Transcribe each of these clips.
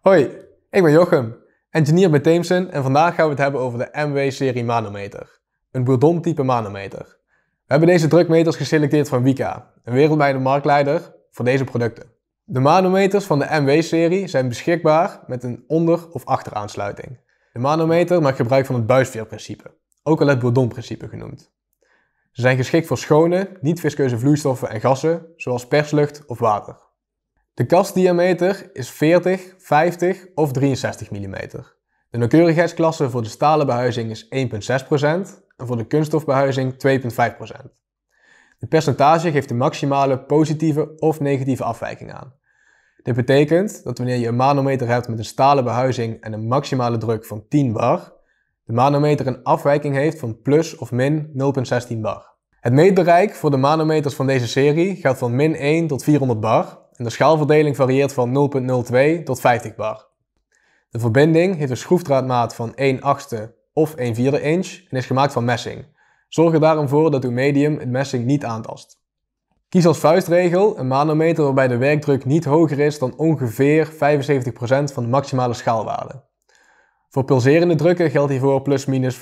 Hoi, ik ben Jochem, engineer bij Teamsen en vandaag gaan we het hebben over de MW-serie manometer. Een Bourdon-type manometer. We hebben deze drukmeters geselecteerd van Wika, een wereldwijde marktleider voor deze producten. De manometers van de MW-serie zijn beschikbaar met een onder- of achteraansluiting. De manometer maakt gebruik van het buisveerprincipe, ook wel het Bourdon-principe genoemd. Ze zijn geschikt voor schone, niet-viskeuze vloeistoffen en gassen, zoals perslucht of water. De kastdiameter is 40, 50 of 63 mm. De nauwkeurigheidsklasse voor de stalen behuizing is 1,6% en voor de kunststofbehuizing 2,5%. De percentage geeft de maximale positieve of negatieve afwijking aan. Dit betekent dat wanneer je een manometer hebt met een stalen behuizing en een maximale druk van 10 bar, de manometer een afwijking heeft van plus of min 0,16 bar. Het meetbereik voor de manometers van deze serie gaat van min 1 tot 400 bar de schaalverdeling varieert van 0,02 tot 50 bar. De verbinding heeft een schroefdraadmaat van 1 achtste of 1 vierde inch en is gemaakt van messing. Zorg er daarom voor dat uw medium het messing niet aantast. Kies als vuistregel een manometer waarbij de werkdruk niet hoger is dan ongeveer 75% van de maximale schaalwaarde. Voor pulserende drukken geldt hiervoor plus minus 65%.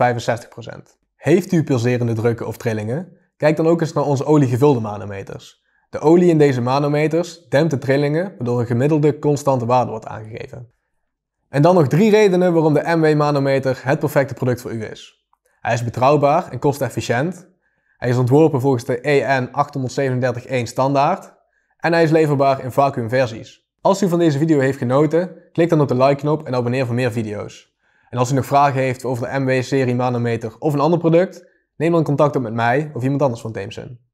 Heeft u pulserende drukken of trillingen? Kijk dan ook eens naar onze oliegevulde manometers. De olie in deze manometers dempt de trillingen, waardoor een gemiddelde constante waarde wordt aangegeven. En dan nog drie redenen waarom de MW manometer het perfecte product voor u is. Hij is betrouwbaar en kostefficiënt. Hij is ontworpen volgens de EN 837.1 standaard. En hij is leverbaar in vacuümversies. Als u van deze video heeft genoten, klik dan op de like-knop en abonneer voor meer video's. En als u nog vragen heeft over de MW-serie manometer of een ander product, neem dan contact op met mij of iemand anders van Teamsun.